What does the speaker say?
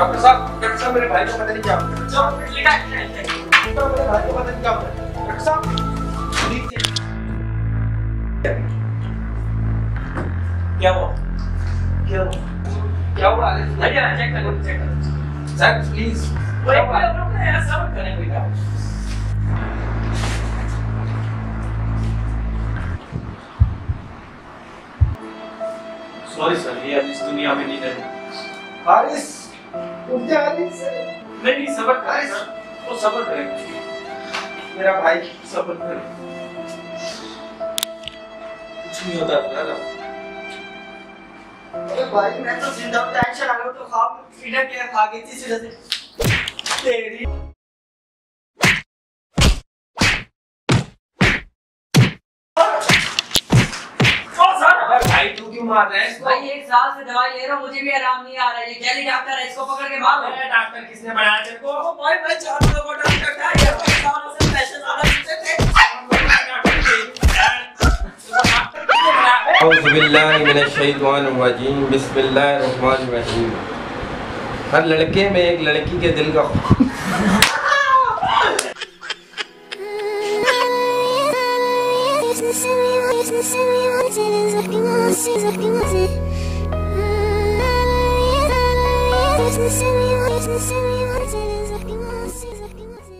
रखा मेरे भाई को पता नहीं क्या हो गया। तो मेरे भाई को पता नहीं क्या हो गया। डॉक्टर साहब क्या हुआ? क्या हुआ? क्या हुआ? अच्छा चेक कर चेक कर। सर प्लीज़ वो एक बार रुक यार सब करें बेटा। सॉरी सर ये अब इस दुनिया में नहीं रहे। हारिस उठ जा हारिस नहीं नहीं सबर करे वो सबर करे। मेरा भाई सबर करे। कुछ नहीं होता था ना अरे भाई मैं तो ज़िंदा हूँ टेंशन आ गया तो ख्वाब में क्या खा गई थी इस वजह से। तेरी ओ सर अरे भाई तू क्यों मार रहा है इसको भाई एक साल से दवाई ले रहा हूँ मुझे भी आराम नहीं आ रहा है ये जैली डॉक्टर है इसको पकड़ के मारो अरे डॉक्टर किसने बनाया तेरे को ओ भाई मैं जानता हूँ डॉक्टर का ये तो सालों से पैसे ज़्यादा देते थे हर लड़के में एक लड़की के दिल का is the seriality is a curiosity is a curiosity Is the seriality is the seriality is a curiosity